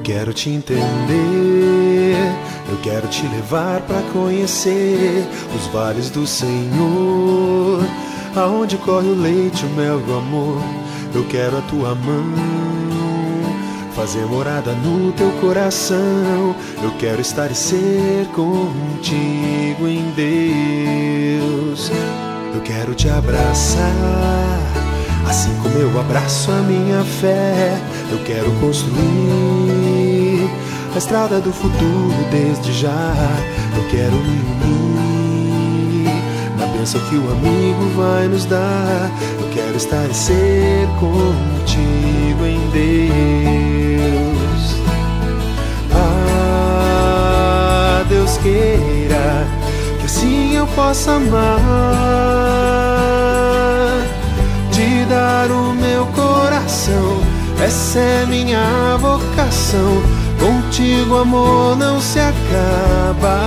quero te entender. Eu quero te levar para conhecer os vales do Senhor, aonde corre o leite, o mel do amor. Eu quero a tua mão, fazer morada no teu coração. Eu quero estar e ser contigo em Deus. Eu quero te abraçar, assim como eu abraço a minha fé. Eu quero construir estrada do futuro desde já. Eu quero me unir na bênção que o amigo vai nos dar. Eu quero estar e ser contigo em Deus. Ah, Deus queira que assim eu possa amar, Essa é minha vocação. Contigo, amor, não se acaba.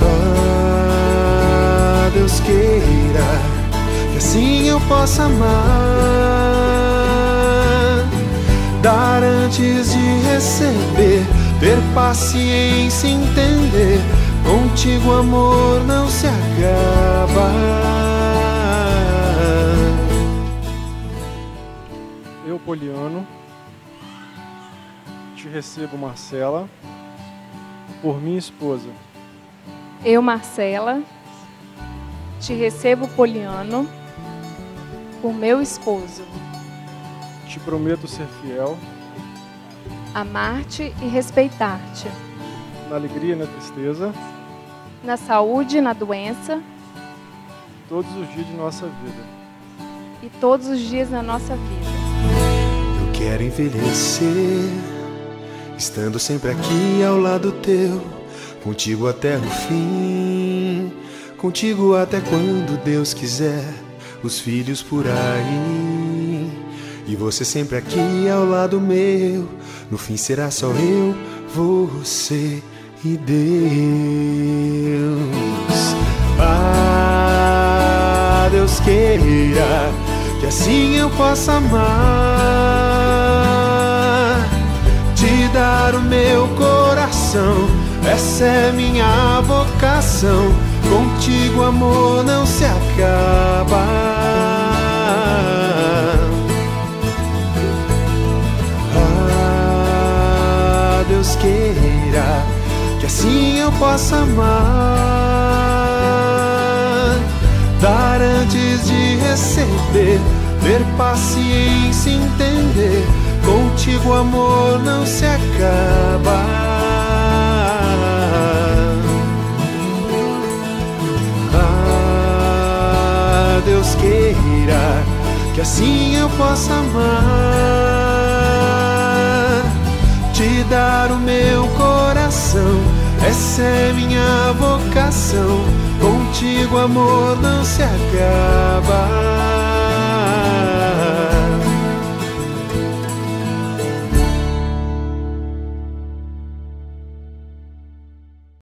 Ah, Deus queira que assim eu possa amar, dar antes de receber, ter paciência entender. Contigo, amor, não Eu, Poliano, te recebo, Marcela, por minha esposa. Eu, Marcela, te recebo, Poliano, por meu esposo. Te prometo ser fiel Amar-te e respeitar-te. na alegria e na tristeza, Na saúde e na doença todos os dias de nossa vida. e todos os dias da nossa vida. Quero envelhecer, estando sempre aqui ao lado teu, contigo até o fim, contigo até quando Deus quiser, os filhos por aí. E você sempre aqui ao lado meu, no fim será só eu, você e Deus. Ah, Deus queira que assim eu possa amar, te dar o meu coração. Essa é minha vocação. Contigo, amor, não se acaba. Ah, Deus queira que assim eu possa amar, dar antes de receber, ter paciência entender. Contigo, amor, não se acaba. Ah, Deus queira que assim eu possa amar, te dar o meu coração. Essa é minha vocação. Contigo, amor, não se acaba.